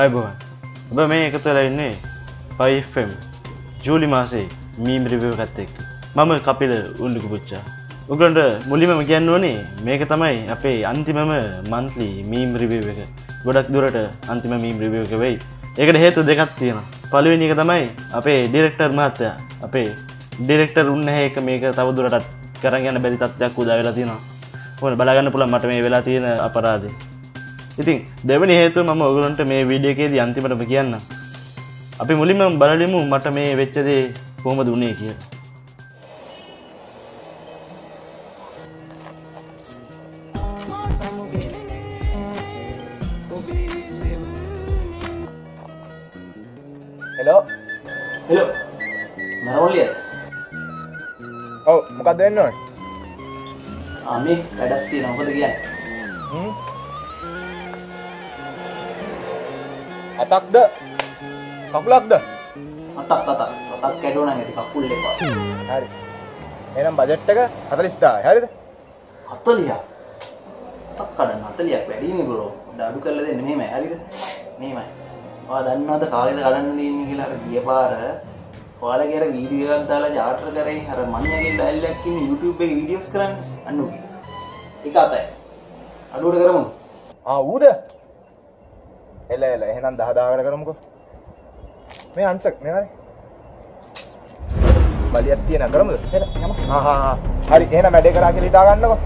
අයබෝන් ඔබ මේ එකතුලා ඉන්නේ පයිම් ජූලි මාසේ මීම් රිවව කත්තෙක් මම කපිල උල්ලිකු පුච්චා. උගලන්ට මුලිමම කියන්න ඕනේ මේක තමයි අපේ අන්තිමම මන්ත්ලි මීම් රිවව එක. ගොඩක් දුරට අන්තිම මීම් රිවව එක වෙයි. ඒකට හේතු දෙකක් තියෙන පලවෙනි එක තමයි අපේ ඩිරෙක්ටර් මහත්තය. අපේ ඩිරෙක්ටර් උන්න ඒක මේක තවදුරටත් කරගන්න බැරි තත්යක් උදා වෙලා තියෙනවා. ඕන බලාගන්න පුළ මට මේ වෙලා තියෙන අපරාදේ ඉතින් දෙවනි හේතුව මම ඔගලන්ට මේ වීඩියකේදී අන්තිමටම කියන්න. අපි මුලින්ම බලලිමු මට මේ වෙච්චදේ කොහොම දුන්නේ කිය හෙලෝ හෙලෝ මරවල්ලිය? ඔව මොකක්ද වෙන්න ඕන? ආමේ වැඩක් තියෙන මොකද කියන්න ඇතක්ද කකුලක්ද අතක් අතක් අතක් කැඩුවන ඇති කකුල් එපා හරි එනම් බජට් එක හතලිස්ථා හරිද අතලිය අතක් කඩන්න අතලියක් වැඩිනි බරෝ ඩඩු කරල දෙන්න මෙහෙම හරිද මෙහෙමයි වා දන්නවද කාලෙද කඩන්න දන්න කියලා ගිය පාර ඔයාලා කියර වීඩියෝ එකක් දාලා ජාටර කරේ අර මඤ්ඤගේ ඩයිලොග් ඉන්නේ YouTube එකේ වීඩියෝස් කරන්නේ අන්න උගේ. එක අතයි අඩුවට කරමු ආ ඌද එල එල. එහෙනම් දහදාකට කරමුකෝ. මේ අන්සක් මෙවයි බලියක් තියෙන කරමුද එල යම. හා හා හරි එහෙනම් වැඩේ කරා කියලා හිතා ගන්නකෝ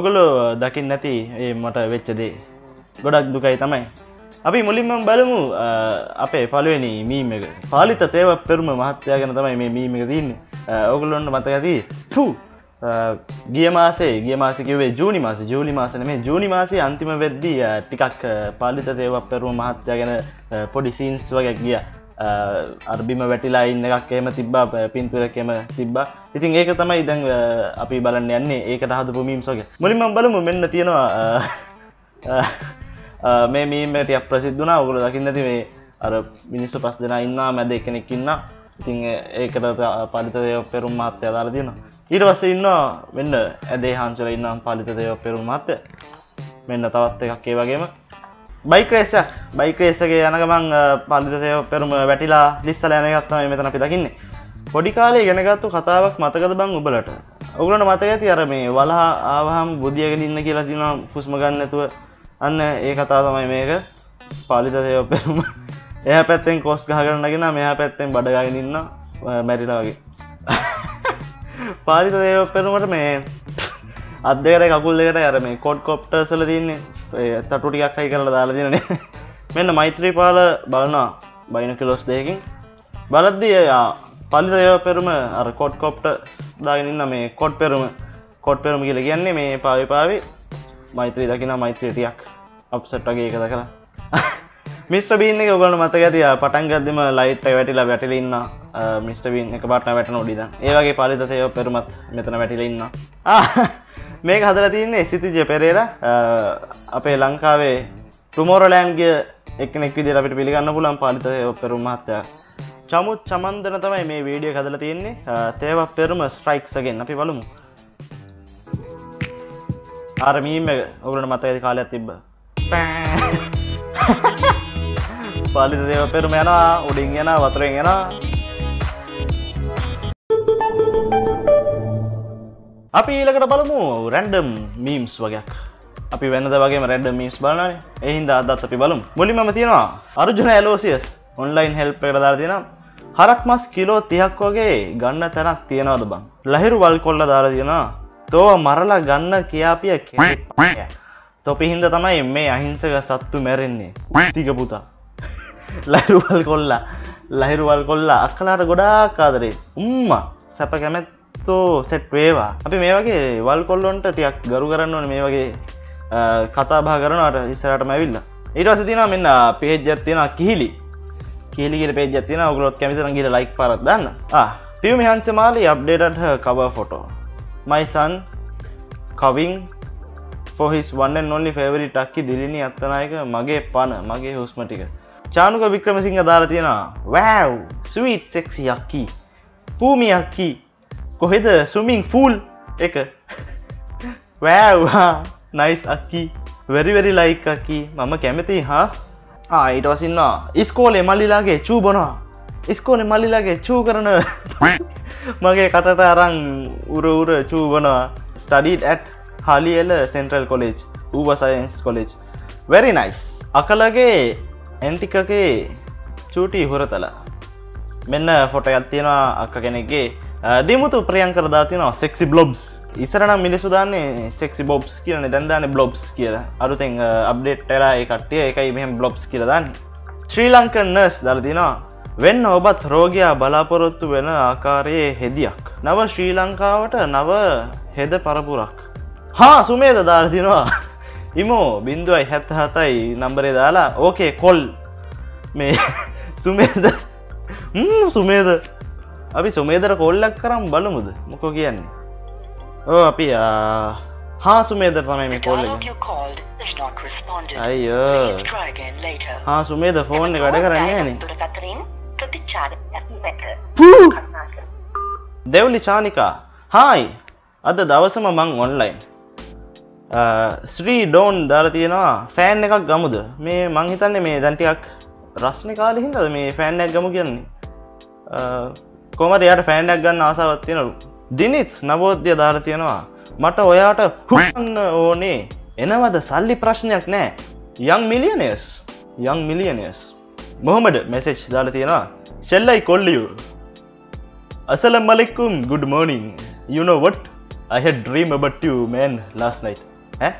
ඕගලෝ දකිින් නැති ඒ මට වෙච්චදේ ගොඩක් දුකයි තමයි. අපි මුලින්ම බලමු අ, අපේ පලුවනි මීම එක. පාලිත තේව පෙරුම මහත්තයා ගැන තමයි මේ මීම එක තින්න ඔගුලොන්ට මත ඇති? තු ගිය මාසේ ගිය මාසිකවේ ජූනි මාස. ජූලි මාසන මේ ජූනි මාසේ අන්තිම වෙද්දී අ, ටිකක් අ, පාලිත තේව පෙරුම මහත්තයා ගැන අ, පොඩි සීන්ස් වගේ ගිය. අර්බිම වැටිලා ඉන්න එකක් එම තිබ්බා පින්තුරකෙම තිබ්බා. ඉතින් ඒක තමයි ඉදං අපි බලන්න යන්නේ. ඒකට හදපු මීම් සෝක මුලින්ම බලමු මෙන්න තියෙනවා අ, අ, අ, මේ මීමටයක් ප්‍රසිද්ධනා ඔගුල දකින්න ඇති මේ අර මිනිස්සු පස් දෙෙන ඉන්නා මැද එකනෙක් ඉන්න. ඉතින් ඒකට පලිතදය පෙරුම් මාත්‍ය අදාර තියෙන ඊට වස්ස ඉන්න වෙන්න ඇදේ හංසල ඉන්නම් පලිතදය පෙරුම් මාත්‍ය මෙන්න තවත් එකක් ඒ වගේම. බයික්‍රේසක් බයික්‍රේසගේ යනගමන් පලිතය පෙරුම වැටිලා ලිස්සල යනගත්ම මෙතන අපි දකින්නේ. පොඩි කාලේ ගෙනගත්තු කතාවක් මතකද බං උබලට ඔගලට මතක ඇති අර මේ වලහා ආවහම් බුදියගෙන ඉන්න කියලා තින පුස්ම ගන්නතුව අන්න ඒ කතා තමයි මේක. පාලිතය පෙරුම. එහ පැත්තෙන් කොස් ගහගන්නගෙන මෙහ පැත්තෙන් බඩගගෙන ඉන්න මැරිලා වගේ. පාලිත දේව පෙරුමට මේ අදකට කකුල් දෙකට අර මේ කොඩ් කොප්ට සල තින්නේ තටුටිකක් අයි කරලා දාලා තිනනේ මෙන්න මෛත්‍රී පාල බලනා බයින කිලොස් දෙයකින් බලද්දිය පලිත දේව පෙරුම අර කොඩ් කොප්ට දාගෙනන්න මේ කොඩ් පෙරුම කොඩ් පෙරුම කියල කියන්නේ මේ පාවි පාවි මෛත්‍රී දකින මෛත්‍රීටියක් අප්සට්ටගේ එක දකලා මිස්ට බීන්න එක ඔගලන මත ඇතිය පටන්ගදම ලයිට් වැටිලා වැටිලඉන්න මිස්ටබීන් එක පාටන වැට නොඩිද ඒවගේ පලිතසය පෙරුමත් මෙතන වැටිලඉන්න මේක හදර තියන්නේ සිතිජය පෙරේර අපේ ලංකාවේ තුමෝරලෑන්ගේ එක්නෙක් විදි අපිට පිළිගන්න පුලන් පාලිතය පෙරුම් මහත්තයක් චමුත් චමන්දන තමයි මේ වීඩිය කදල තියෙන්නේ. තේව පෙරුම ස්ට්‍රයික්සගෙන් අපි බලමු. ආරමීම ඔගලට මත ඇති කාලයක් තිබ්බ? පාලිත දේව පෙරුම යනවා උඩින් යන වතුරෙන් යන අපි ඊලකට බලමු රැන්ඩම් මීම්ස් වගේක්. අපි වෙනද වගේ රැඩ මීස් බලන එහින්ද අදත් අපි බලමු. මුලින්ම තියෙනවා අර්ජුන ඇලෝසියස් ඔන්ලයින් හෙල්ප එකට දාර තියෙන හරක් මස් කිලෝ තියක් වගේ ගන්න තැනක් තියෙනවද බං? ලහිරු වල් කොල්ල දාලා තියෙනවා. තෝව මරලා ගන්න කියාපිය කෙ තොපි හින්ද තමයි මේ අහිංසක සත්තු මැරෙන්නේ. තික පුතා. ලහිරුවල් කොල්ලා. ලහිරුවල් කොල්ලා අක්කලාට ගොඩාක් ආදරේ. උම්ම. සැප කැමැත්තෝ සෙට් වේවා. අපි මේ වගේ වල් කොල්ලොන්ට ටියක් ගරු කරන්න ඕන. මේ වගේ කතා බා කරනට ඉස්සරට මැවිල්ල ඉටස තින මෙන්න පේජ්ජත්තියෙන කිහිලි. කියලිගට පේජත්තින ඔගලොත් කැමිතරන් ගිට ලයික් පරත් දන්න. පියමි හන්සමාලි අප්ඩේටට කව ෆොටෝ මයිසන් කවිං පොහිස් වන්න නොල්ලි ෆෙවරි ටක්කි දිලිනි අත්තනායක මගේ පණ මගේ හුස්ම ටික. චානුක වික්‍රමසිංහ දාලා තියෙනවා වැව් ස්වීට් සෙක්සි යක්කි පූමි යක්කි කොහෙද? සුමින් ෆූල් එක. වැව්හා නයිස් අක්කි. වැරිවැරි ලයික් අක්කි. මම කැමති හා? ආයිට වසින්නවා ඉස්කෝලේ මල්ලිලාගේ චූ බොනවා. ඉස්කෝලෙ මල්ලිලාගේ චූ කරන මගේ කටට අරං උර උර චූ වනවා ස්ටඩීට at Haliela central college Uva science college very nice අකලගේ ඇන්ටිකගේ චූටි හුරතලා. මෙන්න ෆොට ඇත්තියෙනවා අක්ක කෙනෙක්ගේ දිමුතු ප්‍රියන් කරදා තිනවා සෙක්සි බ්ලොබ්ස් ඉසරනම් මිනිසු දාන්නේ සෙක්සි බොබ්ස් කියන දැන්දාන බ්ලොබ්ස් කියලා. අරුතෙන් අප්ඩේට් ටලා කට්ටිය එකයි මෙහම බ්ලොබ්ස් කියලදන්න ශ්‍රී ලංකන් නර්ස් දරදිනවා වෙන්න ඔබත් රෝගයා බලාපොරොත්තු වෙන ආකාරයේ හෙදියක්. නව ශ්‍රී ලංකාවට නව හෙද පරපුරක්. හා සුමේද දාර්දිනවා ඉමෝ බින්දුවයි හැත්ත හතයි නම්බරේ දාලා. ඕකේ කොල්. මේ සුමේද? සුමේද? අපි සුමේදර කොල්ලක් කරම් බලමුද? මොකෝ කියන්නේ? ඕ අපි හා සුමේදර තමයි මේ කොල්ල අයියෝ. හා සුමේද ෆෝන් වැඩ කරන්නේ න දෙව්ලි චානිකා. හායි අද දවසම මං ඔන්ලයින් ශ්‍රී ඩෝන් දාල තියෙනවා ෆෑන් එකක් ගමුද? මේ මංහිතන්නේ මේ දැන්ටිකක් රශ්න කාල හිදද මේ ෆෑන්ඩක් ගමු කියන්නේ කොමට යට ෆෑන්ඩක් ගන්න ආසාවත් තියෙනලු දිනිත් නබෝධ්‍ය දාර තියෙනවා. මට ඔයාට හුන්න ඕනේ. එනවද? සල්ලි ප්‍රශ්නයක් නෑ. යං මිලියනස් යං මිලියනස් මොහමඩ මෙසෙච් දාල තියෙනවා. ශෙල්ලයි කොල්ලියු අසලම් මලෙක්කුම් good morning. You know what? I had dream about you man last night. Eh?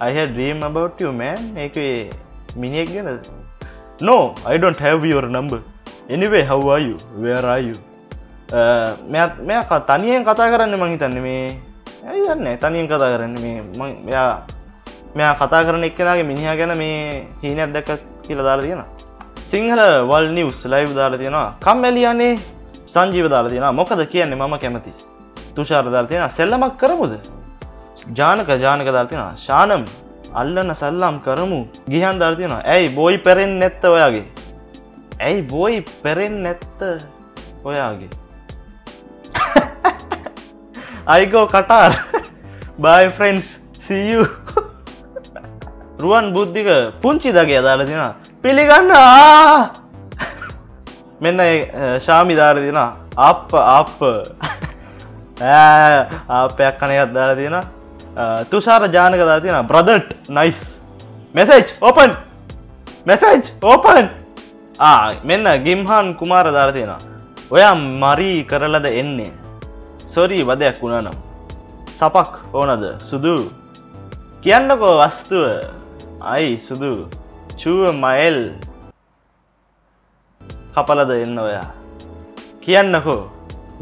I had dream about you man. ඒක මිනිියෙක් ගැන no I don't have your number. Anyway how මෙත් මෙය තනියෙන් කතා කරන්න මහිතන්න මේ ඇයිදන්න තනියෙන් කතා කරන්න මේ මෙයා මෙයා කතා කරන එක්කෙනගේ මිනිහා ගැන මේ හීනයක් දැක කියල දාලා තියෙන සිංහල වල් නිවස් ලයිව් දාලා තියෙනවා. කම්මැලියන්නේ සංජීව දාලා තියෙන මොකද කියන්නේ මම කැමති? තුෂාර දාලා තියෙන සෙල්ලමක් කරමුද? ජානක ජානක දාලා තියෙනවා. ශානම් අල්ලන්න සල්ලම් කරමු. ගිහන් දාලා තියෙනවා. ඇයි බොයි පෙරෙන් නැත්ත ඔයාගේ? ඇයි බොයි පෙරෙන් නැත්ත ඔයාගේ? අයිකෝ කටාර් බයි ෆ්‍රෙන්න්ස් සීයු රුවන් බුද්ධික පුංචි දගේ අදාල තින පිළිගන්න. මෙන්න ශාමි දාර තින අප අප ආපයක් කනයත් දාල තියෙන තුෂාර ජානක දා තියෙන බ්‍රදට් nice message open message open මෙන්න ගිම්හන් කුමාර දාර තියෙන ඔයා මරී කරලද එන්නේ? සොරී වදයක් වුණනම් සපක් ඕනද? සුදු. කියන්නකෝ වස්තුව. අයි සුදු. චුව මයිල්. කපලද එන්න ඔයා. කියන්නකෝ.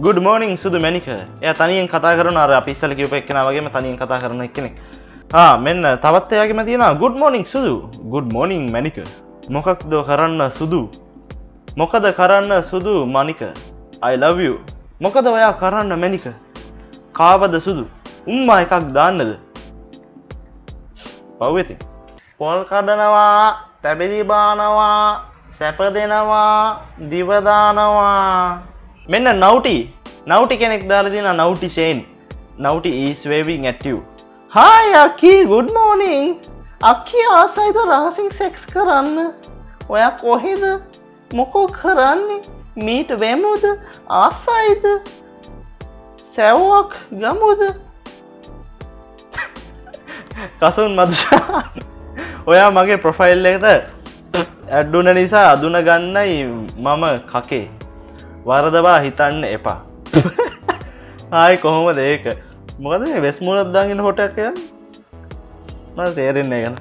ගුඩ මෝනිින් සුදු මැනික එය තනියෙන් කතා කරන අර පිස්සල කිවප එක්න වගේම තනියෙන් කතා කරන එකනෙක් මෙන්න තවත්තයගේම තියෙන ගුඩ මෝනිින් සුදු. ගුඩ මෝනිින් මැනික මොකක්ද කරන්න සුදු? මොකද කරන්න සුදු මනික I love you. මොකද ඔයා කරන්න මැනික? කාවද සුදු? උම්මා එකක් දාන්නද? පව්වෙති. පොල් කඩනවා තැබිදි බානවා සැප දෙනවා දිවදානවා මෙන්න නවටි. නවටි කෙනෙක් දාරදින නවටි ෂේන්. නවටි ඊස්වේවිං ඇටව් හාය අකී ගුඩ් මෝනිං අක්කි ආසයිද රහසින් සෙක්ස් කරන්න? ඔය කොහෙද? මොකෝ කරන්නේ? මීට වෙමුද ආසයිද සැව්වක් ගමුද කසුන් මදුෂා ඔයා මගේ ප්‍රොෆයිල් එකට ඇඩ්ඩුන නිසා අදුන ගන්නයි මම කකේ. වරදවා හිතන්න එපා. ආයි කොහොමද ඒක? මොකද වෙස්මුණත් දාගෙන හොටකයන් ම තේරෙන්නේ ගැන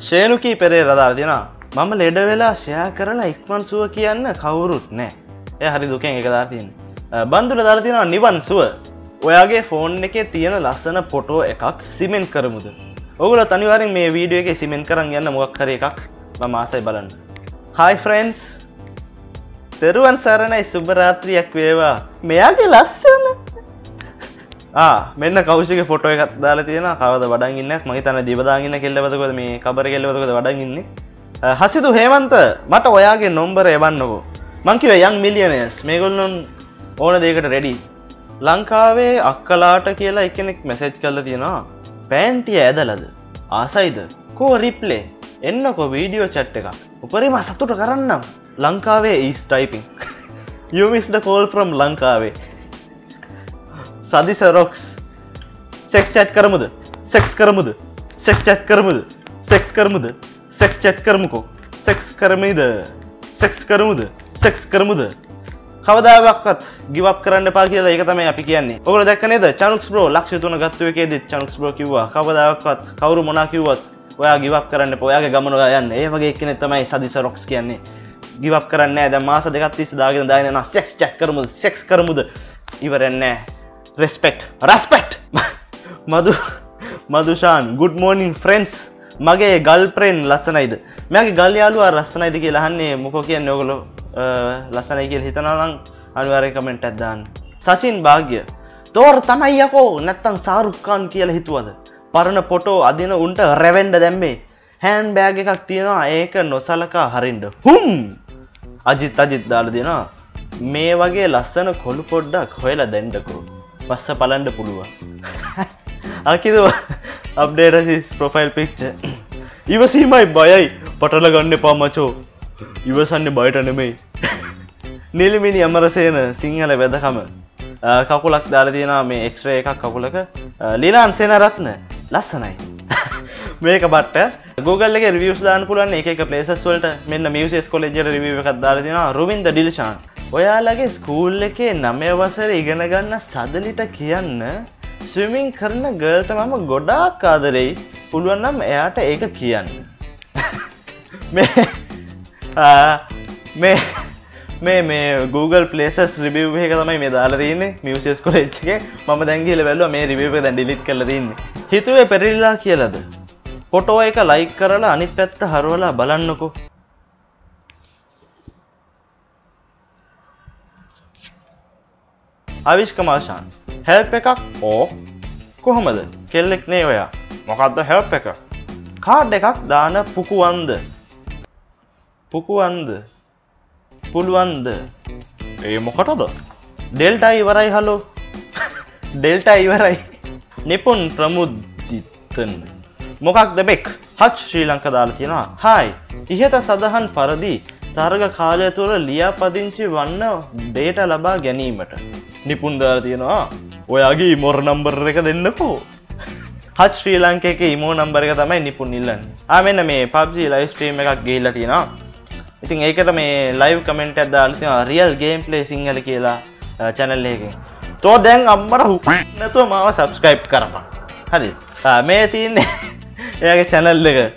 ශේනුකී පෙරේ රදාර තිෙන මම ලෙඩ වෙලා ෂයා කරලා ඉක්මන් සුව කියන්න කවුරුත් නෑ එය හරි දුකෙන් එකදා තියන බන්දුර දරතිනවා නිවන් සුව. ඔයාගේ ෆෝන් එකේ තියෙන ලස්සන පොටෝ එකක් සිමෙන්් කරමුද? ඔගුල තනිවරින් මේ වීඩියෝ එක සිමෙන් කරන්න යන්න මොක් කර එකක් මමාසයි බලන්න. හයි ෆ්‍රන්ස් තෙරුවන් සරණයි. සුභරාත්‍රියක් වේවා. මෙයාගේ ලස්සන. මෙන්න කවෂක ෆොටෝ එකත් දාලා තියෙන කවද වඩගන්නක් මගේ තන දිවදාගන්න කෙල්ලවතකොද මේ කබර කෙල්ලවතකොද වඩගන්නේ හසිතු හේමන්ත මට ඔයාගේ නොම්බර එවන්නකෝ. මංකිව යං මිලියනස් මේගොල්ලොන් ඕන දෙකට රෙඩි ලංකාවේ අක්කලාට කියලා එකනෙක් මැසෙජ් කල්ල තියෙනවා පෑන්ටිය ඇදලද? ආසයිද? කෝ රිප්ලේ එන්නකො වීඩියෝ චට් එක උපරිම සතුට කරන්නම්. ලංකාවේ ඊස් ටයිපිං යමිස්ද කෝල් ප්‍රම් ලංකාවේ. සදිසරොක්ස් සෙක්ස් චැට් කරමුද? සෙක්ස් කරමුද? සෙක්ස් චැට් කරමුද? සෙක්ස් කරමුද? සෙක්ස් චැට් කරමුකෝ? සෙක්ස් කරමයිද සෙක්ස් කරමුද? සෙක්ස් කරමුද? කවදාවක්ත් ගිවක් කරන්න පා කියලා එක තමයි අපි කියන්නේ. ඔගල දැක්නේද චනුක්ස් බ්‍රෝ ලක්ෂ තුන ගත්තුවකේද චනුක්ස් බ්‍රෝ කිව්වා. කවදාවක්වත් කවරු මොනා කිව්වත් ඔයා ගිවක් කරන්න පොයාගේ ගමන යන්න. ඒ වගේ කෙනෙ තමයි සදිස රොක්ස් කියන්නේ. ගිවක් කරන්න ඇද මාස දෙකත් තිස් දාගෙන දායන සෙක්ස් චැක් කරමුද? සෙක්ස් කරමුද? ඉවරෙන්නෑ රෙස්පෙක්් රස්පෙක්් මදු මදුෂාන් ගුඩ් මෝනිින් ෆ්‍රෙන්න්ස් මගේ ගල්පරෙන් ලස්සනයිද? මගේ ගල් යාලුව රස්සනයිද කිය ලහන්නේ මොක කියන්න ඔගොලො ලස්සනයි කියල් හිතනලං අනිවාරය කමෙන්ට් ඇත්දාන්න සචින් භාග්‍ය. තෝර තමයි යකෝ නැත්තං සාරුක්කාන් කියල හිතුවද? පරණ පොටෝ අදින උන්ට රැවෙන්ඩ දැම්මේ හැන් බෑග එකක් තියෙනවා. ඒක නොසලකා හරින්ඩ හුම්! අජිත් අජිත් දාල දෙෙනවා. මේ වගේ ලස්සන කොළු පොඩ්ඩක් හොයලා දැන්ඩකෝ පස්ස පලන්ඩ පුළුවන්. අකිදව අප්ඩේරසිස් ප්‍රොෆයිල් පික්ච ඉවසීමයි බයයි. පටල ගන්න පාමචෝ ඉවසන්න බයට නෙමෙයි. නිලිමිනි අමරසේන සිංහල වැදකම කකුලක් දාල තියෙන මේ එක්ස්්‍රේ එකක් කකුලක. ලීලාන් සේන රත්න ලස්සනයි. මේක බට ගෝගල්ල රිවියස් දාන පුලන් එක පලේසස් වලට. මෙන්න මියසස් කොලෙජ රිවිය එකක් දාල තින රුවින්ද ඩිල්ෂාන් ඔයාලගේ ස්කූල් එකේ නමය වසර ඉගෙන ගන්න සදලිට කියන්න ස්විමිං කරන ගර්ට මම ගොඩාක් කාදරෙයි පුළුවන්නම් එයාට ඒක කියන්න. මේ මේ මේ Google පලේසස් රිබිය් එක තමයි මේ දාලරන්න මියසස් කොලච්ගේ ම දැන්ගේල වැල්ල මේ රිවිව දැන් ඩිලිට් කලදන්න හිතුවේ පෙරිල්ලා කියලද පොටෝ එක ලයි කරලා අනිත් පැත්ත හරුවලා බලන්නකෝ අවිශ්කමාශාන් හැල්ප එකක් ඕ කොහොමද කෙල්ලෙක් නේ ඔයා මොකක්ද හැල්ප එක කාඩ් එකක් දාන පුකුවන්ද පුකුවන්ද? පුළුවන්ද? ඒ මොකටද? ඩෙල්ටා ඉවරයි හලෝ. ඩෙල්ටා ඉවරයි. නිපුන් ප්‍රමුද්ධිතන් මොකක් දෙබෙක් හච් ශ්‍රී ලංක දාලා තියෙනවා. හායි ඉහත සඳහන් පරදි තරග කාලය තුළ ලියාපදිංචි වන්න ඩේට ලබා ගැනීමට. නිපුන්දාර තියෙනවා. ඔයාගේ මොර නම්බර් එක දෙන්නකෝ. හත් ශ්‍රී ලංක එක ඉමෝ නම්බර එක තමයි නිපුන් ඉල්ලන්න. ආමෙන්න්න මේ පබ්ජි ලයිස්ට්‍රීම් එකක් ගේල්ල තියෙනවා. ඉතින් ඒකට මේ ලයිව් කමෙන්ට් ඇදදාලසින රියල් ගේම් පලේ සිංහල කියලා චැනල් එකකින් තෝ දැන් අම්මට හු නැතුව මාව සබස්ක්‍රයිප් කරපා හරි. මේ තියන්නේ එයාගේ චැනල් එක.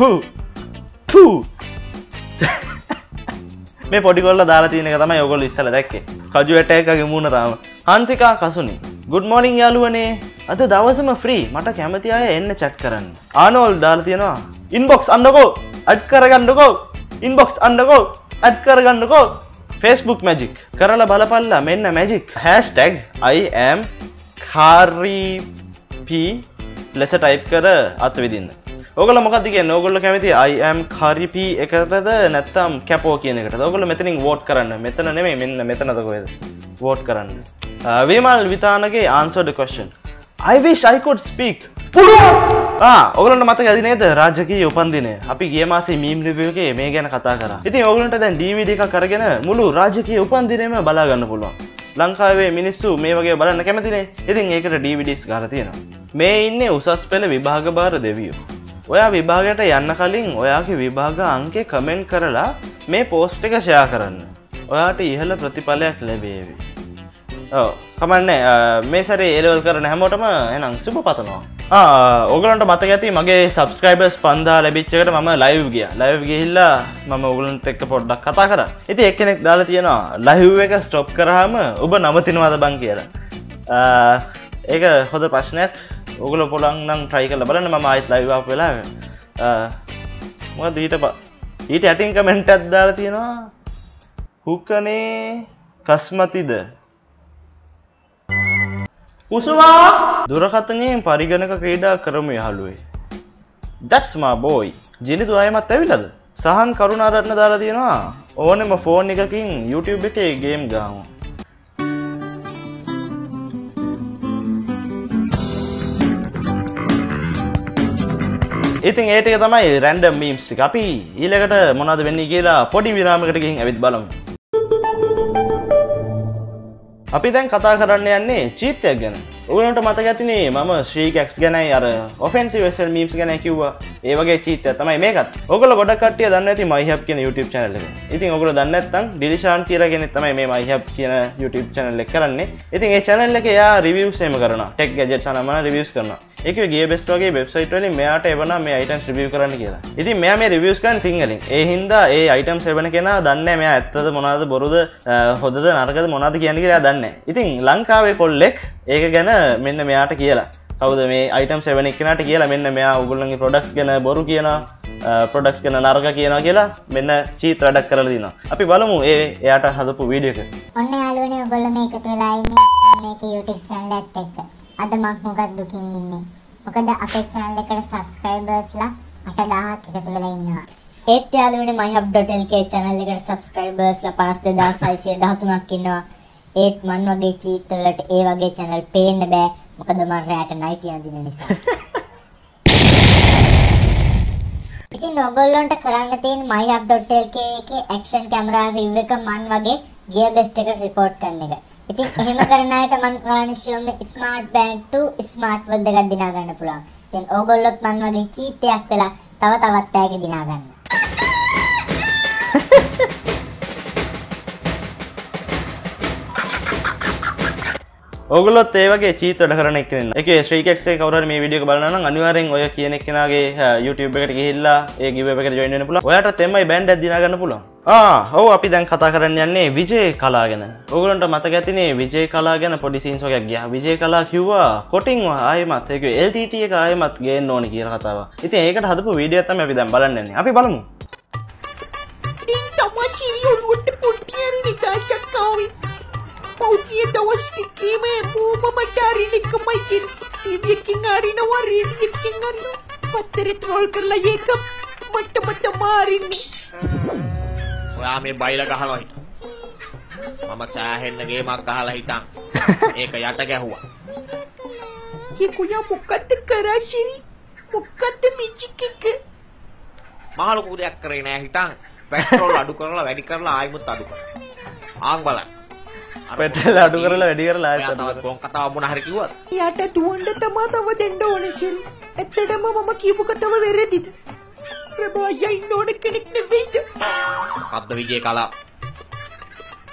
මේ පොඩිකොල්ල දාලා තියනක තමයි ඔගොල ඉස්සල දැක්කේ. කජු වැට එකගේ මුණ තාම. හන්සිකා කසුනි. ගුඩ් මෝනිින් යාලුවනේ අද දවසම ෆ්‍රී මට කැමති අය එන්න චැට් කරන්න. ආනෝල් දාලා තියෙනවා. ඉන්බොක්ස් අන්නකෝ. අඩ් කරගන්නකෝ. ඉන්බොක්ස් අන්නකෝ ඇඩ් කරගන්නකෝ. ෆෙස්බුක් මැජික් කරල බලපල්ලා. මෙන්න මැජික් හැස්ටැග් අයිම් කාරීපී ලෙස ටයිප් කර අත් විදින්න. ඔගල මොකදක නොගොල්ල කැමති අයිම් කාරිපී එකටද නැත්තම් කැපෝ කියනකට ඔගල මෙතනින් වෝට් කරන්න. මෙතන නෙමේ මෙන්න මෙතනතකොද වෝට් කරන්න. වේමල් විතානගේ ආන්සෝඩ කොස්න් අයිවිශ් අයිකෝඩ් ස්පීක් ඔගලට මත ඇදිනේද රාජකී උපන්දින අපි ගේමාසේ මීම් රිවියගේ මේ ගැන කතා කර. ඉතින් ඔගලට දැන් ඩීවිඩ එක කරගෙන මුළු රාජකී උපන්දිනම බලාගන්න පුළුවන්. ලංකාවේ මිනිස්සු මේ වගේ බලන්න කැමතිනේ. ඉතින් ඒකට ඩීවිඩිස් ගර තියෙනවා. මේ ඉන්න උසස් පෙළ විභාග භාර දෙවියෝ. ඔයා විභාගයට යන්න කලින් ඔයාගේ විභාග අංකේ කමෙන්ට් කරලා මේ පෝස්ට් එක ෂයා කරන්න. ඔයාට ඉහළ ප්‍රතිඵලයක් ලැබේවි. ඕ කමන්නේ මේ සරේ එලවල් කරන හැමෝටම එනම් සුප පතනවා. ඔගලන්ට මතක ඇති මගේ සබස්ක්‍රයිබර්ස් පන්දා ලැබිච්චකට මම ලයිව් ගිය. ලයිව් ගිහිල්ලා මම ඔගලන්ට එක්ක පොඩ්ඩක් කතා කර. ඉති එක්කෙනෙක් දාලා තියෙනවා ලහිව් එක ස්ටොප් කරහම ඔබ නවතිනවාද බං? කියලා. ඒක හොද ප්‍රශ්නයක්. ඔගල පොළන් නම් ට්‍රයි කල බලන්න. ම අයිත් ලයිවා වෙලා මොද ඊට බ ඊට ඇටින් කමෙන්ට් ඇත්දාලා තියෙනවා. හුක්කනේ කස්මතිද? කුසවා දුරකතනයෙන් පරිගණක ක්‍රීඩා කරමු යහළුවේ. දැට්ස්මා බෝයි ජිනිතු අයමත් ඇවිලද සහන් කරුණාරත්න දාලා තියෙනවා. ඕනෙම ෆෝන් එකකින් YouTube එකේ ගේම් ගාමු ඉතින් ඒටක තමයි රැන්ඩම් මීම්ස් අපි ඊලකට මොනද වෙන්න කියලා පොඩි විරාමකට ගිහින් ඇවිත් බලමු. අපි දැන් කතා කරන්න යන්නේ චීතයක් ගැන. ඔගලන්ට මතක ඇතිනේ මම ශ්‍රීකක්ස් ගැනයි අර ඔෆෙන්සි වෙසල් මීම්ස් ගැන කිව්වා. ඒවගේ චීතය තමයි මේකත්. ඔගල ගොඩ කටිය දන්න ඇති මයිහප් කියන YouTube channel එක. ඉතින් ඔගල දන්න නැත්නම් ඩිලිෂාන් කියලාගෙන තමයි මේ මයිහප් කියන YouTube channel එක කරන්නේ. ඉතින් ඒ channel එක එයා reviews එහෙම කරනවා. Tech gadgets අනම reviews කරනවා. ඒක ගිය බෙස්ට වගේ වෙබ්සයිට් වලින් මෙයාට එවන මේ අයිටම්ස් රිවිව් කරන්න කියලා. ඉතින් මෙයා මේ රිවියස් කරන්න සිංහලෙන් ඒ හින්දා ඒ අයිටම්ස් එවන කෙනා දන්නේ මෙයා ඇත්තද මොනවද බොරුද හොදද නරකද මොනවද කියන්නේ කියලා දන්නේ ඉතින් ලංකාවේ කොල්ලෙක් ඒක ගැන මෙන්න මෙයාට කියලා කවුද මේ අයිටම් සෙවන එක්නට කියලා මෙන්න මෙයා උගුල්ලගේ ප්‍රොඩක්ස් ගැන බොරු කියන ප්‍රොඩක්ස් ගැන නර්ග කියනවා කියලා මෙන්න චීත වැඩක් කරල දින අපි බලමු ඒ එයාට හදපු වීඩියක ඔන්න යාළුවනේ ඔයගොල්ලෝ මේක තුලා ඉන්නේ මේක YouTube channel එකත් එක්ක. අද මම මොකක් දුකින් ඉන්නේ. මොකද අපේ channel එකට subscribersලා 8000ක් එකතු වෙලා ඉන්නවා. ඒත් යාළුවනේ myhub.lk channel එකට subscribersලා 52613ක් ඉන්නවා. ඒත් මන් වගේ චීත් වලට ඒ වගේ channel පේන්න බෑ. මොකද මම රැට නයිට් යන නිසා. ඉතින් ඔයගොල්ලන්ට කරන්න තියෙන myhub.lk එකේ action camera review එක මන් වගේ gear best එකට report කරන එක. ඉතින් එහෙම කරන අයට ගන්න ෂෝම ස්මාර්ට් බෑන්ඩ් 2 ස්මාර්ට් වොල් දෙකක් දිනා ගන්න පුළුවන්. ඉතින් ඕගොල්ලොත් මන් වගේ කීපයක් වෙලා තව තවත් ඈක දිනා ගන්න. ඔගලොත් ඒවගේ චීතට කරන එකන්න එක ශ්‍රීකක්සේ කවර මේ විඩිය බලන අනිවාරෙන් ඔය කියන කෙනගේ YouTube එකට ගහිල්ලා ඒ ගිවකට ජොයින්න පුල ඔයට තෙමයි බැන්ඩ දිනගන්න පුල හෝ අපි දැන් කතා කරන්න යන්නේ විජය කලාගෙන ඔගලන්ට මත ගැතිනේ විජය කලා ගැන පොඩිසින්සෝකක් ගිය. විජය කලා කිව්වා කොටින් ආයමත්. එක LTT එක ආයමත් ගේ ඕන කිය කතාව ඉතින් ඒකට හදපු වීඩියත්තම අපි දැන් බලන්නන්නේ අපි බලමු. තමාශීරී ඔළුවට පොට්ටියර නිකාශක්කාවී පෞතිය දවස් ටිකේම මූම මට අරින එකමයි කින් ටීවියකින් අරිනවා රේඩියකින් අරිනවා. පත්තරෙත් රෝල් කරලා ඒක මට මට මාරින්නේ. ඔයා මේ බයිල හිට. මම සෑහෙන්න ගේමක් ගහලා හිටන්. ඒක යට ගැහුවා. කිකුයා මොකක්ද කරා ශිරි? මොකක්ද මිචික් එක? මහලොකු දෙයක් කරේ නෑ හිටන්. පෙට්‍රෝල් අඩු කරලා වැඩි කරලා ආයිමුත් අඩු කරා. ආන් බලන්න අර පෙටල් අඩු කරලා වැඩි කරලා ආයෙත්. කොන් කතාව මොන හරි කිව්වද යට දුවන්ඩ තමා තව දෙන්න ඕන ශිරි ඇත්තටම මම කියපු කතාව වැරදිද? ප්‍රභා අයියා ඉන්න ඕන කෙනෙක් නෙවෙයිද? මොකද්ද විජේ කලා?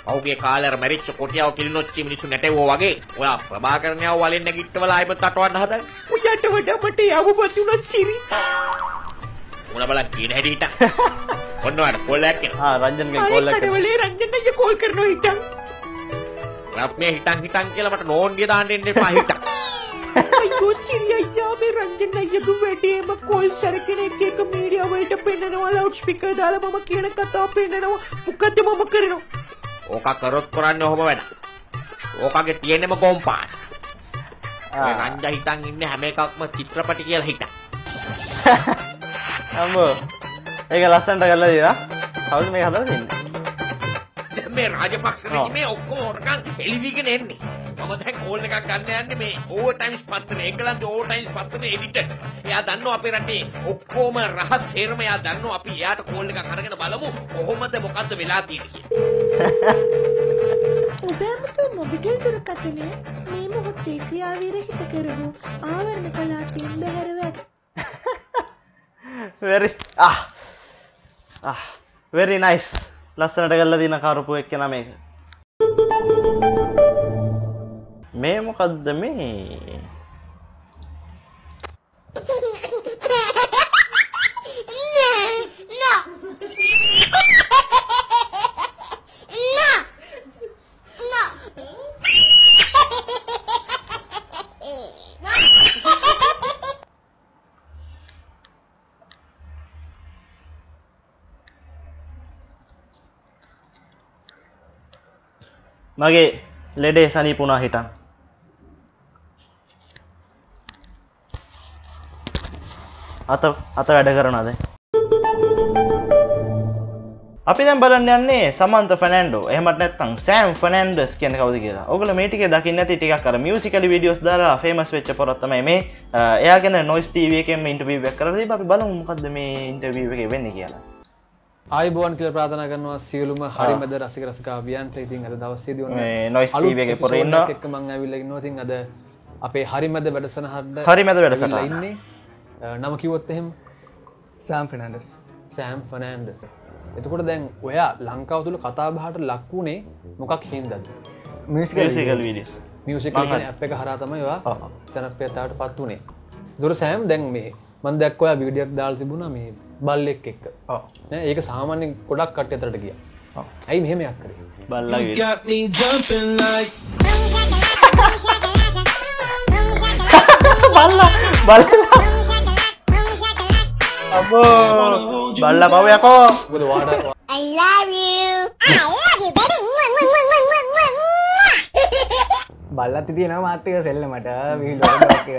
පහුගිය කාලේ අර මැරිච්ච කොටියාව කිලිනොච්චි මිනිස්සු නැටෙවෝ වගේ ඔයා ප්‍රභාකරණයව වලින් නැගිට්ටවලා ආයිමත් අටවන්න හදන්නේ? ඔයාට වඩා මට යවපත් වුණා ශිරි මුල බලන් කියන හැටි හිටන් ඔන්න ඔයාට කොල්ලයක් එනවා. ආ රංජන්ගෙන් අනේ කෝල් එක කඩවලේ රංජන අයියා කෝල් කරනවා හිටන් රත් මේ හිටන් හිටන් කියලා මට නෝන්ඩිය දාන්න එන්න එපා හිටන් අයියෝ සිරි අයියා මේ රංජන අයියගේ වැඩේම කෝල් සරකන එක එක මීඩියා වලට පෙන්නනවා ලවුඩ් ස්පීකර් දාලා මම කියන කතාව පෙන්නනවා. මොකද්ද මම කරනවා? ඕක කරොත් කරන්නේ ඔහොම වැඩ ඕකගේ තියෙනෙම කොම්පාන. රංජා හිටන් ඉන්න හැම එකක්ම චිත්‍රපටි කියලා හිටන්. අම්බෝ ඒක ලස්සන්ට කරලා දීලා කවුද මේ හදලා දෙන්නේ දැන් මේ රාජපක්ෂ ඔව්. රජිමේ ඔක්කොම හොරකම් එළිවිගෙන එන්නේ. මම දැන් කෝල් එකක් ගන්න යන්නේ මේ ඕවර් ටයිම්ස් පත්තරේ එංගලන්තේ ඕවර් ටයිම්ස් පත්තරේ එඩිටර් එයා දන්නවා අපේ රටේ ඔක්කොම රහස් සේරම එයා දන්නවා අපි එයාට කෝල් එකක් අරගෙන බලමු කොහොමද මොකද්ද වෙලා තියෙන්නේ කියලා. ඔබෑමතු මොබිටල් දුරකථනය මේ මොහොතේ ක්‍රියාවීරහිත කරවූ ආවරණ කලාපයෙන් බැහැරව ඇත very ah ah very nice ලස්සනට කල්ල දින කරපු එක්ක නම එක මේ මොකක්ද මේ? මගේ ලෙඩේ සනීපුුණා හිටන් අත අත වැඩ කරනද අපි දැන් බලන්න යන්නේ සමන්ත ෆනන්ඩෝ එහමට නැත්තම් සෑම් ෆනන්ඩස් කියන කවද කියලා. ඔගල මේටික දකින්න ඇති ටිකක් කර මියසිකල විඩියෝස් දාලා ෆේමස් වෙච්ච පොරත්තමයි මේ. එයාගෙන නොස් ටීවකම ඉන්ටවී වක් කරද අපි බලමු මොකක්ද මේ ඉන්ටවීව එක වෙන්න කියලා. ආයිබෝන් කියල ප්‍රාථනා කරනවා සියලුම හරිමද රසික රසකාවියන්ට. ඉතින් අද දවස්සේද මේ නොයිස් ටීව එක පොර ඉන්න එක් මං ඇවිල්ල නොතින් අද අපේ හරිමද වැඩසන හට හරිමැද වැඩසටහන. ඉන්නේ. නම කිවොත් එහෙම? සෑම් ෆිනන්ඩ සෑම් ෆනන්ඩස් එතකොට දැන් ඔයා ලංකාව තුළ කතා බහට ලක්වුණේ මොකක් හින්දද? මියසිකල් වීඩියස් මියසික අප එක හරතමයිවා තැනපයතාවට පත් වනේ දුර සෑම් දැන් මේ මන් දැක්වයා විඩියක් දාල් තිබුණ මේ බල්ලෙක් එක්ක. ඒක සාමාන්‍යෙන් ගොඩක් කට අතරට ගිය. ඇයි මෙහෙමයක් කරේ? බල්ල පව යකෝ. ගොද වාඩ I love you. I love you, baby. බල්ලත් තියෙන මාත්‍යක සෙල්ලමට. විහිලකට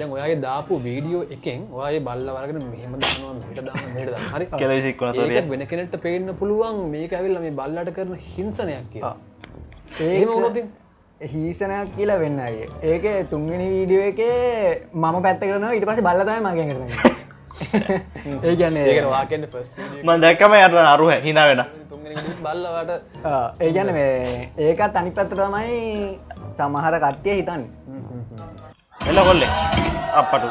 දැන් ඔයාගේ දාපු වීඩියෝ එකෙන් ඔයාගේ බල්ල වරගෙන මෙහෙම දානවා මෙට දාන මෙට දාන හරි ඒකත් වෙන කෙනෙට පේන්න පුළුවන් මේක ඇවිල්ල මේ බල්ලට කරන හිංසනයක් කියලා. ඒ එහෙම වුණොතින් හීසනයක් කියලා වෙන්නගේ ඒක තුන්ගෙන වීඩියෝ එක මම පැත්ත කරනවා ඉට පස බල්ලතම මගෙන් කරන ඒ වාකෙන්ට ෆස් ම දැක්කම යට අරුහ හිනා වෙන බල්ලවට ඒ ගැන මේ ඒකත් අනි පත්ත තමයි සමහර කට්ටිය හිතන්න එල කොල්ලෙ අපපටු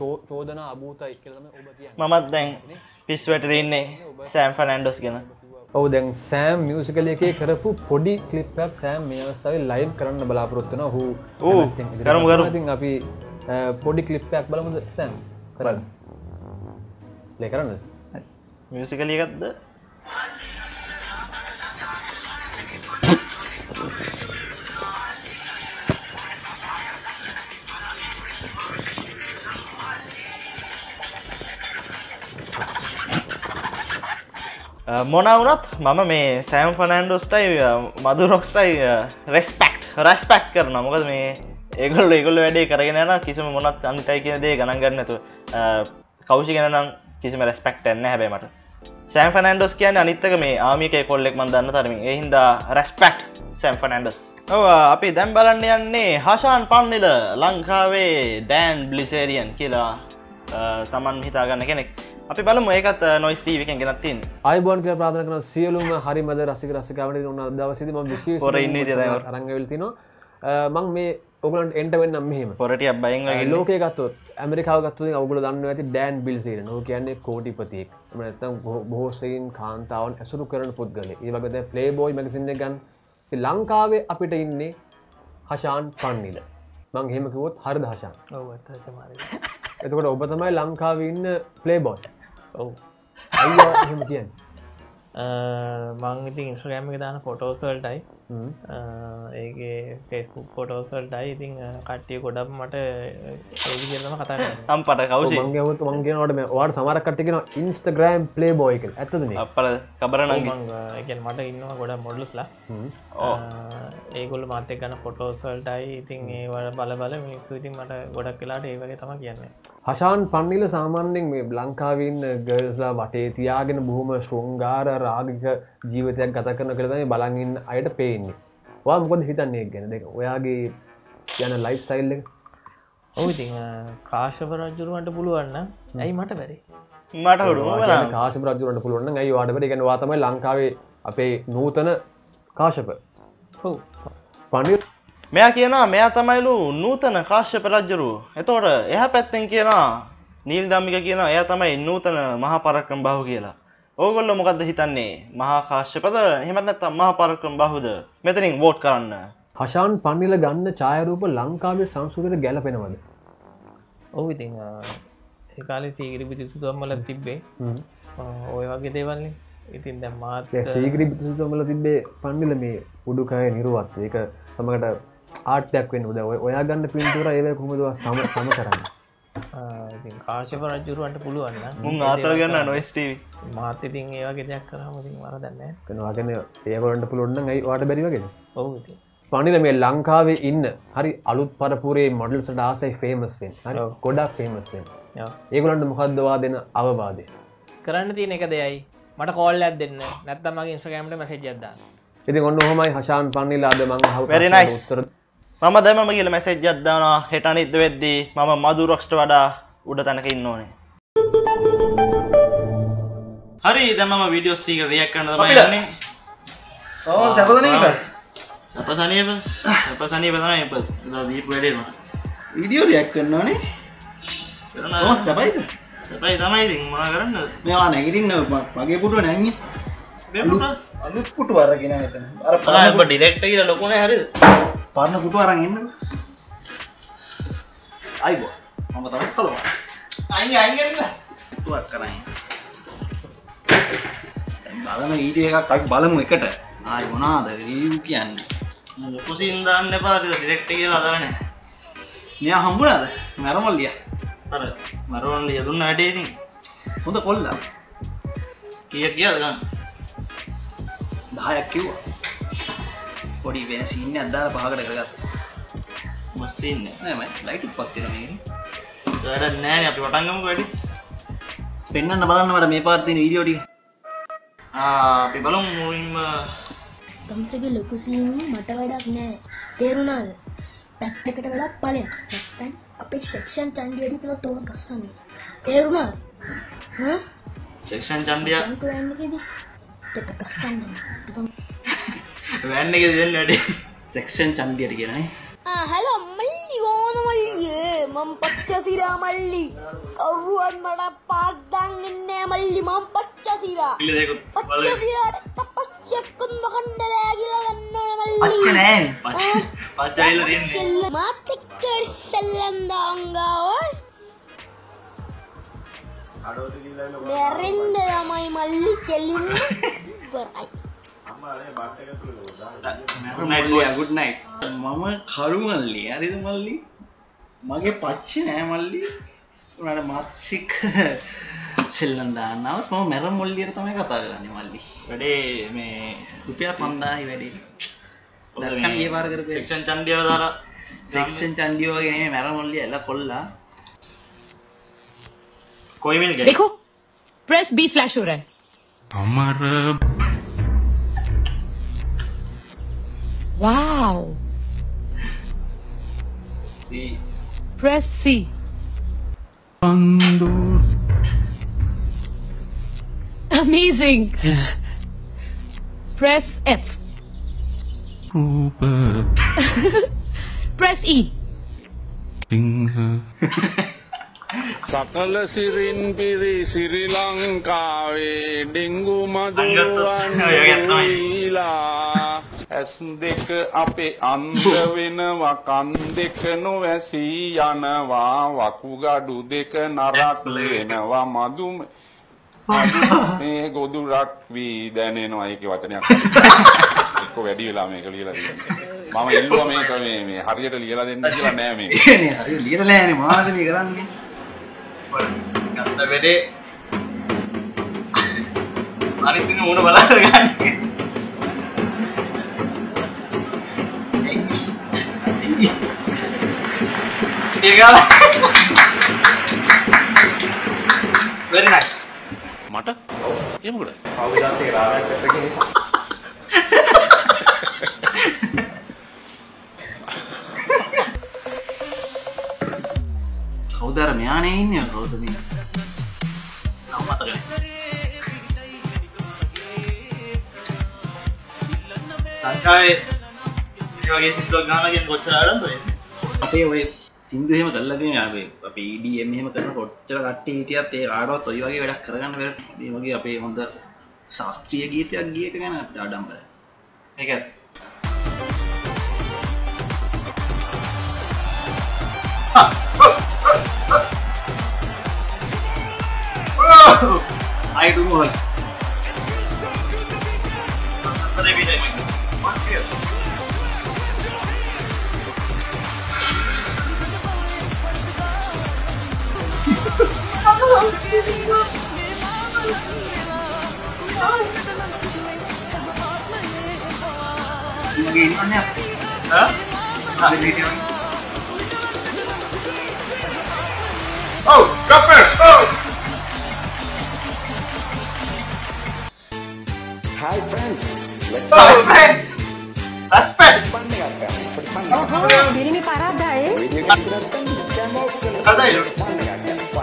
චෝදන අභූතයි කියලම ඔබ කිය මමත් දැන් පිස් වැටරන්නේ සෑම් ෆනන්ඩොස් ගෙන. ඔවු දැන් සෑම් මියසිකල එකේ කරපු පොඩි කලිප්පයක් සෑම් මේ අවස්ථාවේ ලයිව් කරන්න බලාපොරොත්වන හු කරමු, කරමු. ඉතින් අපි පොඩි කලිප්පයක් බලමුද සෑම් කරන්න. ලේ කරන්න මියසිකලියකක්ද මොනවුනත් මම මේ සෑම් ෆනන්ඩෝස්ටයි මදුරොක්ස්ටයි රෙස්පෙක්් රැස්පෙක්් කරන මොකද මේ ඒගොල් ඒගොල්ල වැඩේ කරගෙන යන කිසිම මොනත් අනිතයි කියන දේ ගණන් ගන්නතු කවෂි ගෙනනම් කිසිම රෙස්පෙක්ට එන්න හැබේමට සෑම් ෆනන්ඩෝස් කියන අනිත්තක මේ ආමිකය කොල්ලෙක් මන් දන්න තරමින්. එහින්ද රැස්පෙක්් සෑම් ෆනන්ඩස් ඔව අපි දැම් බලන්න යන්නේ හශාන් පන්නිල ලංකාවේ ඩෑන් බ්ලිසේරියන් කියලා අ, තමන් හිතාගන්න කෙනෙක්. අපි බලමු ඒකත් නොයිස් ටීවිකෙන් ගෙනත්තින් අයිබෝන් කිය ප්‍රාථන කරන සියලුම හරි මද රසික රසිකාවට උන්න දවසද ම ඉතින් දැන්. අරංගවෙල්තිනවා මං මේ ඔගලන්ට එන්ට වෙන්නම් මෙහෙම. පොරටිය බයින් ලෝක ගත්තුත් ඇමරිකාව ගත්තු ඔගුල දන්න ඇති ඩෑන් බිල්සේන නො කියන්නේ කෝටිපතියෙක්. එමනත්තම් බොහෝසයින් කාන්තාවන් ඇසුරු කරන පුද්ගල ඒ වගද පලේ බෝයි මැසින්න ගන් ලංකාවේ අපිට ඉන්නේ හශාන් පන්නිල. මං හෙමකිවොත් හරද හශාන් එතකොට ඔබ තමයි ලංකාව ඉන්න පලේ බෝයි ඔවු. එහෙම කියන්න. මං ඉතින් ඉන්ස්්‍රගෑම දාන ෆොටෝසල්ටයි ඒගේ ෆෙස්බුක් ෆොටෝසල්ටයි ඉතින් කට්ටිය ගොඩක් මට කියන්නම කතා. අම් පට කවුසි මංගේවත් මංගේනට මේ වාට සමරකට්ටිගෙන ඉන්ස්ටග්‍රෑම් පලේ බෝයික ඇත්තන අපල එකන් මට ඉන්නවා ගොඩ මොඩලුස්ලා ඒගොල මාතය ගන්න ෆොටෝසල්ටයි ඉතින් ඒවට බල බල මිනිස්සු ඉතින් මට ගොඩක් වෙලාට ඒවගේ තම කියන්නේ. හශාන් පන්නිල සාමාන්‍යෙන් මේ ලංකාවන්න ගර්ස්ලා වටේ තියාගෙන බොහොම ශෘංගාර රාගික ජීවිතයක් ගත කරන කරතම බලගන්න අයට පේන්නේ වා මොකද හිතන්නේ ගැන? දෙක ඔයාගේ යන ලයිෆ් ස්ටයිල් එක? ඔවු ඉතින් කාශප රජ්ජුරුවන්ට පුළුවන්න ඇයි මට බැරි? මට කාශප රජුරට පුළුවන් ඇයි වාඩට ගැන වාතමයි ලංකාවේ අපේ නූතන කාශප පනි මෙයා කියනවා මෙයා තමයිලු නූතන කාශ්‍යප රජ්ජරු එතෝට එහ පැත්තෙන් කියනවා නීල් දම්මික කියනවා එයා තමයි නූතන මහා පරක්‍රම බහු කියලා ඕගොල්ල මොකක්ද හිතන්නේ? මහා කාශ්‍යපද? හෙමත් නැත්තම් මහා පරක්‍රම බහුද? මෙතනින් වෝට් කරන්න. හෂාන් පන්නිල ගන්න ඡායරූප ලංකාවේ සංස්කෘතියට ගැලපෙනවද ඔවු ඉතින් ඒකාලේ සීගරි පිතිසුතුවම්මල තිබ්බේ. ඔය වගේ දේවල්න්නේ ඉතින් දැ මාත් සීගරි පිතුමල තිබේ පන්නිල මේ උඩුකය නිරුවත්. ඒක සමකට ආටයක් වෙන්න ද ඔයා ගන්න පින්තුර ඒව කුමදව සම සම කරන්න කාශප රජ්ජුරුවන්ට පුළුවන්න මුන් ආතල් ගන්න නොස්ටව මාත ඉතින් ඒවගේ දෙයක් කරහමතින් වර දන්න කනවාගෙන ඒකොලන්ට පුළුවන්න යි වාට බැරිවගෙන ඔවු පනිල මේ ලංකාවේ ඉන්න හරි අලුත් පරපුරේ මොඩල්සට ආසයි ෆේමස්වෙන් හරි ගොඩක් ෆේමස්වෙන් ඒගොලන්ට මොකක්දවා දෙන අවවාදය? කරන්න තියෙන එක දෙයයි. මට කෝල් ඇත් දෙන්න. නැත්තමගේ ඉන්ස්්‍රගෑම්ට මැසේජ් අදදාන්න ඉති ඔන්න හොමයි හශාන් පන්නිලාද මං හව Very nice. මම දැම කියල මැසෙජ් අදදානවා හෙට අනිත්ද වෙද්දී මම මදුරක්ෂට වඩා උඩ තැනක ඉන්න ඕනේ. හරි දැමම විඩියෝ ස්ටීක රියක් කරන්න අපිට? යන්නේ. ඕ සැපදනක සැප සනීප සැප සනීප තමයි එප දීප වැඩේම. විඩියෝ රියක් කරන්නවානේ ඕ සැපයිද? සැපයි තමයි ඉතින් මොනා කරන්න මේවා නැගිටින්න මගේ පුටුව නැගි අලුත් පුටු අරගෙන එතන. අර ඔබ ඩිරෙක්ට කියල ලොකුණ හරි පරණ පුටු අරන් එන්න අයිබෝ මම තමත් කලවා අයිග අයිගන්න පුටුවක් කරන්න බලන ඊඩිය එකක් අපි බලමු එකට. ආයි මොනාද රීව් කියන්න? ලොකුසින්දාන්න එපා ඩිරෙක්ට කියලා අදරන මෙයා හම්බුනාද? මැරමල්ලිය අර මරුවන් යදුන්න වැඩේතින් හොඳ කොල්ලා. කිය කියද ගන්න? දහයක් කිව්වා පොඩි වෙන සින්න අදාල පහකට කරගත් මස්සින්න නෑමයි ලයිටු පත්තින වැඩ නෑන අපි වටන්ගම වැඩි. පෙන්න්න බලන්න මට මේ පාත්තින වීඩියෝටි අපි බලුම් මුලින්ම තමසගේ ලොකු සීන් මට වැඩක් නෑ. තේරුණාද? පැත්තකට වෙලා පලය නැත්තන් අපේ ශක්ෂන් චන්ඩියඩි කළ තෝර ගස්සන්න තේරුණා සෙක්ෂන් චන්ඩිය වැන්නකෙද ගස්සන්න වැන්න එක දෙන්න වැඩේ. සෙක්ෂන් චන්ඩියට කියනේ හැල මල්ලි ඕන මල්ලියේ මං පච්ච සිරා මල්ලි කවුරුවත් මට පාඩ්ඩන්ගන්නේ මල්ලි මං පච්ච සිරා පච්ච සිරාට පච්චක්කුන් මකණ්ඩ ලෑගිල ගන්නන මල්ලි නෑ පච්චයිල දෙන්නේ මාත් එක්ක සෙල්ලන්දාංගාව මැරෙන්ඩ ළමයි මල්ලි කෙලින් කරයි ගුඩ් නයි මම කළු මල්ලි අරිද මල්ලි? මගේ පච්චි නෑ මල්ලි. ට මත්සික් සෙල්ලන් දාන්නාවස් මම මැර මුල්ලියට තමයි කතා කරන්න මල්ලි. වැඩේ මේ රුපියා පන්දාහි වැඩේ. ඒ පාර ක්ෂන් චන්ඩියව දාලා සෙක්ෂන් චන්ඩියෝගෙන මැර මුල්ලිය එල කොල්ලා. කොයිමල් ගෙකු ප්‍රෙස් බී ෆ්ලශුර අමර Wow. C. Press C. Cuando. Amazing. Press F. Press E. Singha. සකල සිරින් පිරි සිරි ලංකාවේ ඩිංගු මදුරුවන් ඇස් දෙක අපේ අන්ද වෙනවා කන් දෙක නොවැසී යනවා. වකුගඩු දෙක නරක් වෙනවා. මදුම මේ ගොදුරක් වී දැනෙනවා. ඒක වචනයක්. එක්ක වැඩි වෙලා මේක ලියලා තියෙන්නේ මම ඉල්ලුවා මේක මේ මේ හරියට ලියලා දෙන්න කියලා නෑ මේක. හරි ලියලා නෑනේ මොනවද මේ කරන්නේ? ගත්ත වැඩේ අනිතින මුණ බලාගෙන ගන්න පිරිගාල very nice. මට? ඒ මොකද? අවදාසේ රාමයක් පැත්තක නිසා කවුද අර මෙයානේ ඉන්නේ? කවුද මේ? නම් මතක නැහැ ලංකාවේ මේ වගේ සිද්ධාක් ගන්න කියන්නේ කොච්චර ආරම්භ වෙන්නේ? අපේ ඔය සිින්දු එහෙම කල්ලා තියෙන අපේ අපේ EDM එහෙම කරන කොච්චර කට්ටිය හිටියත් ඒ කාටවත් ඔය වගේ වැඩක් කරගන්න බැහැ මේ වගේ අපේ හොඳ ශාස්ත්‍රීය ගීතයක් ගිය එක ගැන අපිට ආඩම්බරයි. ඒක Oh, Hah? Nah, video Oh, kafe. Oh. Hi friends. Hi oh, friends. Aspek. Pandai Oh, Pandai. Oh, ini parah dah Ada ya?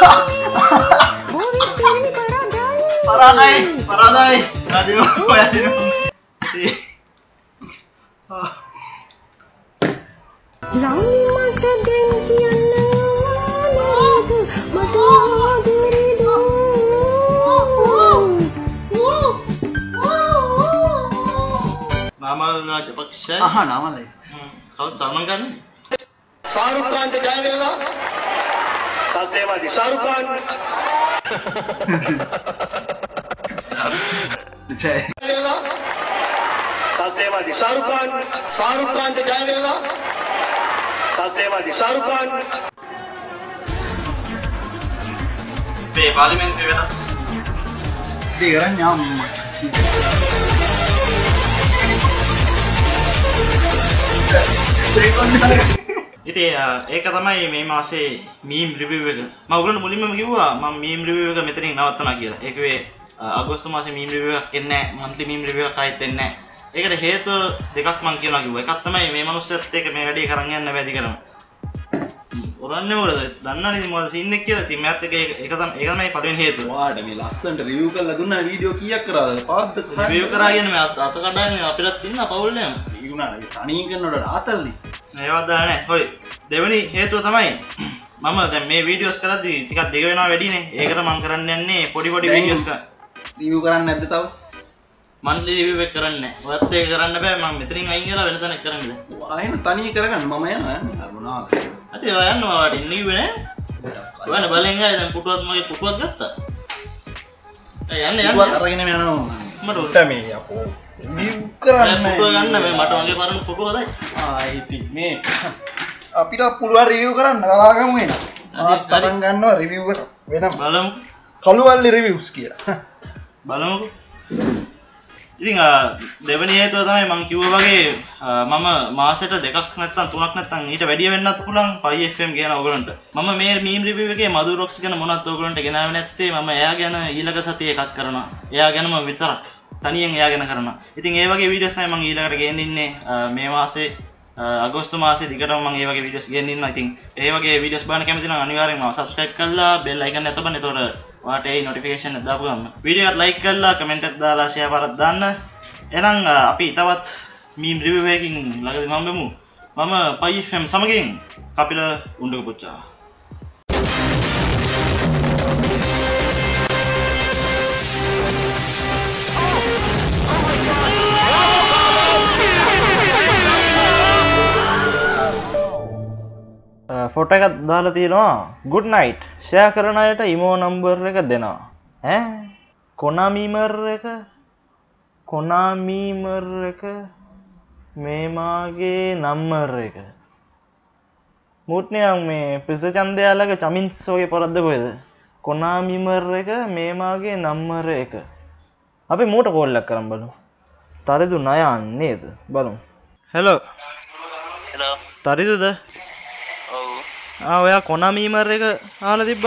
Boleh ini parade. Parade, parade. Radio, radio. Nama lu aja, Pak Aha, nama lu ya. Kau sama kan? Sarukan di jalan. सालतेबाजी Shahrukh Khan. जय सालतेबाजी शाहरुख खान. शाहरुख खान तो के जाए देगा सालतेबाजी शाहरुख खान. बे बाद में देख रहा हूँ ඉතින් අ, ඒක තමයි මේ මාසේ මීම් රිවිව් එක. මම ඔයගොල්ලන්ට මුලින්ම කිව්වා මම මීම් රිවිව් එක මෙතනින් නවත්තනවා කියලා. ඒක වේ අ, අගෝස්තු මාසේ මීම් රිවිව් එකක් එන්නේ නැහැ. මන්ත්ලි මීම් රිවිව් එකක් ආයෙත් එන්නේ නැහැ. ඒකට හේතුව දෙකක් මම කියනවා කිව්වා. එකක් තමයි මේ මනුස්සයත් එක්ක මේ වැඩේ කරන් යන්න බැරි කරන. ඔරන්නේ මොකද? දන්නවනේ ඉතින් මොකද සීන් එක කියලා. ඉතින් මෑත් එක ඒක ඒක තමයි ඒක තමයි පළවෙනි හේතුව. වාට මේ ලස්සනට රිවිව් කරලා දුන්නා වීඩියෝ කීයක් කරාද පාද්ද රිවිව් කරා කියන්නේ මේ අත කඩන්නේ අපිටත් තනියෙන් කරනකොට ආතල්නේ ඒවත් දාලා නැහැ. හොරි. දෙවෙනි හේතුව තමයි මම දැන් මේ වීඩියෝස් කරද්දි ටිකක් දිග වෙනවා වැඩිනේ. ඒකට මම කරන්න යන්නේ පොඩි පොඩි වීඩියෝස්. රිවිව් කරන්නේ නැද්ද තව මන්ලි රිවිව් එක කරන්නේ නැහැ. ඔයත් ඒක කරන්න බෑ. මම මෙතනින් අයින් කරලා වෙන තැනක කරන්න දැන්. ආයෙම තනිය කරගන්න මම යනවා මොනවාද අද ඔය යනවා වට ඉන්නේ නෑ. ඔයන බලෙන් ගියා දැන් පුටුවත් මගේ පුටුවත් ගත්තා. ඒ යන්න යන්න. පුටුවත් අරගෙන යනවා මට උට මේ අපෝ රිවිව් කරන්න පුටුව ගන්න මේ මට වගේ පරණ පුටුව හදයි. ආ ඉතින් මේ අපිට පුළුවන් රිවිව් කරන්න බලාගමු එන. ආත් පටන් ගන්නවා රිවිව් වෙනම. බලමු. කළුවල්ලි රිවිව්ස් කියලා. බලමුකෝ. ඉතින් අ, දෙවෙනි හේතුව තමයි මම කිව්වා වගේ අ, මම මාසෙට දෙකක් නැත්නම් තුනක් නැත්නම් ඊට වැඩිය වෙන්නත් පුළුවන් Pi FM කියන ඕගලන්ට. මම මේ මීම් රිවිව් එකේ මధు රොක්ස් ගැන මොනවත් ඕගලන්ට ගෙනාවේ නැත්තේ මම එයා ගැන ඊළඟ සතියේ එකක් කරනවා. එයා ගැනම විතරක්. තනියෙන් එයා ගැන කරනවා. ඉතින් ඒ වගේ වීඩියෝස් තමයි මම ඊළඟට ගේන්න ඉන්නේ අ, මේ මාසේ අ, අගෝස්තු මාසේ දිගටම මම ඒ වගේ වීඩියෝස් ගේන්න ඉන්නවා. ඉතින් ඒ වගේ වීඩියෝස් බලන්න කැමති නම් අනිවාර්යෙන්ම subscribe කරලා bell icon එක තබන්න. එතකොට ඔයාට ඒ notification එක දාපු ගමන් වීඩියෝ එකට like කරලා comment එකක් දාලා share කරලා දාන්න. එහෙනම් අ, අපි තවත් මීම් රිවිව් එකකින් ළඟදී මම බෙමු. මම Pi FM සමගින් කපිල උණ්ඩක පුච්චා. ෆොට එකත් දාලා තියෙනවා. ගුඩ් නයිට් ෂය කරන අයට ඉමෝ නම්බර් එක දෙනවා. ඈ? කොනාමීමර් එක? කොනාමීමර් එක? මේමාගේ නම්මර් එක. මූට්නයම් මේ පිස චන්දයාලක චමින්ස් වගේ පොරද්ද කොයද කොනාමිමර් එක මේමාගේ නම්මර එක. අපි මූට කෝල්ලක් කරම් බලු තරිදු නයන් නේද? බලු හෙලෝ තරිදුද ඔයා කොනමීමර් එක ආල තිබ්බ.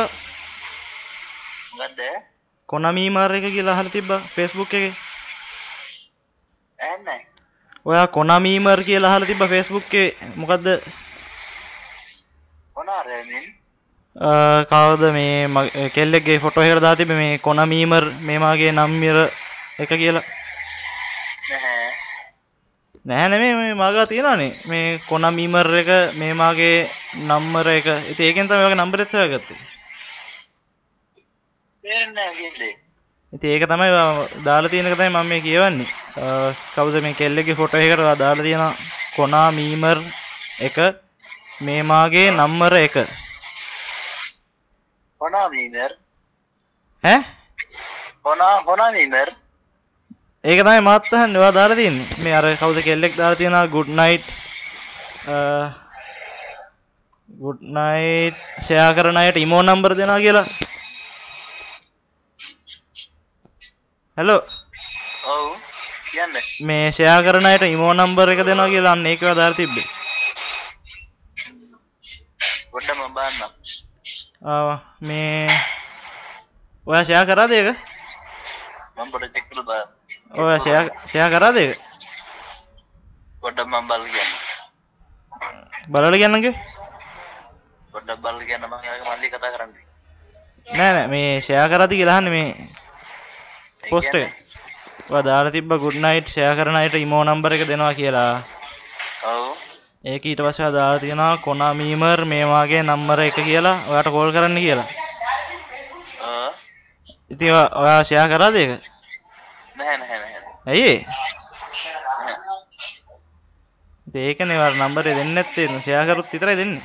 කොනමීමර් එක කියලා හල තිබ්බ ෆෙස්බුක් එක. ඔයා කොනමීමර් කියලා හල තිබ ෆෙස්බුක් මොකක්ද කවද මේ කෙල්ලෙක්ගේ ෆොටෝ හෙර දා තිබ මේ කොනමීමර් මේමාගේ නම්මිර එක කියලා නැහැ නැහැ නෙමේ මේ මගා තියෙනනේ මේ කොනමීමර් එක මේමාගේ නම්මර එක. ඉතින් ඒකෙන් තමයි ඔයගේ නම්බර් එකත් හොයාගත්තේ. තේරෙන්නේ නැහැ ඉතින් ඒක තමයි දාලා තියෙන එක තමයි මම මේ කියවන්නේ. කවුද මේ කෙල්ලෙක්ගේ ෆොටෝ එකකට ඔයා දාලා තියෙන කොනාමීමර් එක? මේමාගේ නම්බර එක. හොනා මීමර් ඈ? හොනා හොනා මීමර් ඒක තමයි මාත් අහන්නේ. ඔයා දාලා තියෙන්නේ. මේ අර කවුද කෙල්ලෙක් දාලා තියෙනවා good night good night share කරන අයට ඉමෝ නම්බර දෙනවා කියලා. හෙලෝ ඔව් කියන්න. මේ ෂෙයා කරන අයට ඉමෝ නම්බර එක දෙනවා කියලා අන්න ඒක ඔයා දාලා තිබ්බේ. පොඩ්ඩ මම බලන්නම් ආ, මේ ඔයා ෂෙයා කරාද ඒක? මම පොඩ්ඩ චෙක් කරලා බලන්න ඔයා ෂෙයා ෂෙයා කරාද ඒක පොඩ්ඩක් මම බලලා කියන්න බලලා කියන්නකෝ පොඩ්ඩක් බලලා කියන්න මම යාගේ මල්ලි කතා කරන්නේ නෑ නෑ මේ ෂෙයා කරාද කියලා අහන්නේ මේ පෝස්ට් එක ඔයා දාලා තිබ්බ good night ෂෙයා කරන අයට ඉමෝ නම්බර එක දෙනවා කියලා ඔව් ඒක ඊට පස්සේ ඔයා දාලා තියෙනවා කොනාමීමර් මේ වාගේ නම්බර එක කියලා ඔයාට කෝල් කරන්න කියලා ඉතින් ඔයා- ෂෙයා කරාද ඒක නැහැ නැහැ ඇයි ඒ? නැහැ. ඉතින් ඒකනේ ඔයාට නම්බරේ දෙන්නේ නැත්තේ ෂෙයා කරොත් විතරයි දෙන්නේ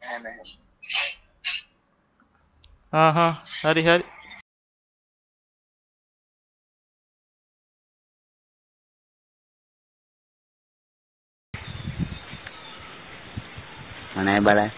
නැහැ නැහැ ආ හා හරි හරි mana balai